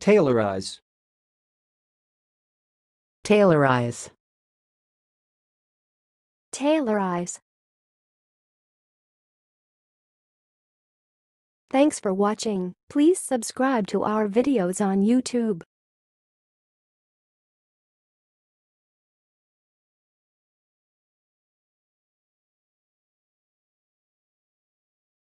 Tailorize. Tailorize. Tailorize. Thanks for watching. Please subscribe to our videos on YouTube.